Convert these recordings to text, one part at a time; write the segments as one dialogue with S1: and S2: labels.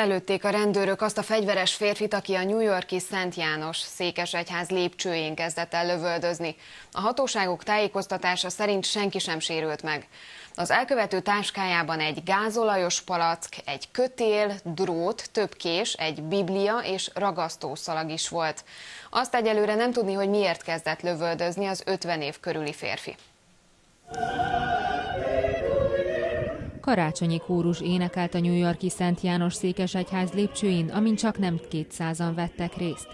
S1: Lelőtték a rendőrök azt a fegyveres férfit, aki a New Yorki Szent János székesegyház lépcsőjén kezdett el lövöldözni. A hatóságok tájékoztatása szerint senki sem sérült meg. Az elkövető táskájában egy gázolajos palack, egy kötél, drót, több kés, egy biblia és ragasztószalag is volt. Azt egyelőre nem tudni, hogy miért kezdett lövöldözni az 50 év körüli férfi.
S2: Karácsonyi kórus énekelt a New Yorki Szent János székesegyház lépcsőin, amin csak nem kétszázan vettek részt.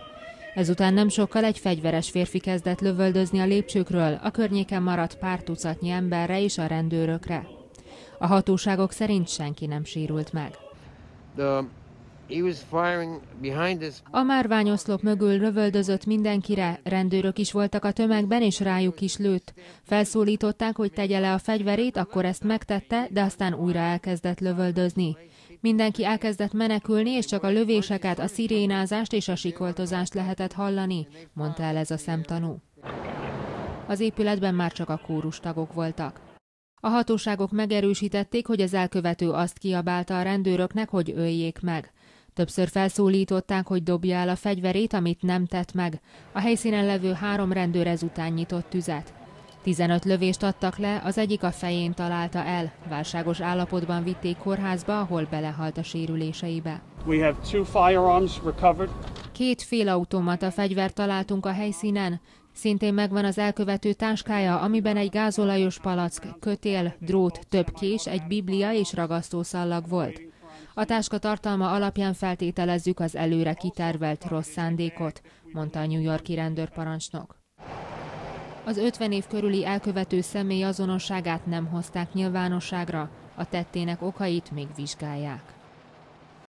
S2: Ezután nem sokkal egy fegyveres férfi kezdett lövöldözni a lépcsőkről, a környéken maradt pár tucatnyi emberre és a rendőrökre. A hatóságok szerint senki nem sérült meg. A márványoszlop mögül rövöldözött mindenkire, rendőrök is voltak a tömegben, és rájuk is lőtt. Felszólították, hogy tegye le a fegyverét, akkor ezt megtette, de aztán újra elkezdett lövöldözni. Mindenki elkezdett menekülni, és csak a lövéseket, a szirénázást és a sikoltozást lehetett hallani, mondta el ez a szemtanú. Az épületben már csak a kórustagok voltak. A hatóságok megerősítették, hogy az elkövető azt kiabálta a rendőröknek, hogy öljék meg. Többször felszólították, hogy dobja el a fegyverét, amit nem tett meg. A helyszínen levő három rendőr ezután nyitott tüzet. 15 lövést adtak le, az egyik a fején találta el. Válságos állapotban vitték kórházba, ahol belehalt a sérüléseibe. Két félautomata fegyvert találtunk a helyszínen. Szintén megvan az elkövető táskája, amiben egy gázolajos palack, kötél, drót, több kés, egy biblia és ragasztószallag volt. A táska tartalma alapján feltételezzük az előre kitervelt rossz szándékot, mondta a New Yorki rendőrparancsnok. Az 50 év körüli elkövető személy azonosságát nem hozták nyilvánosságra, a tettének okait még vizsgálják.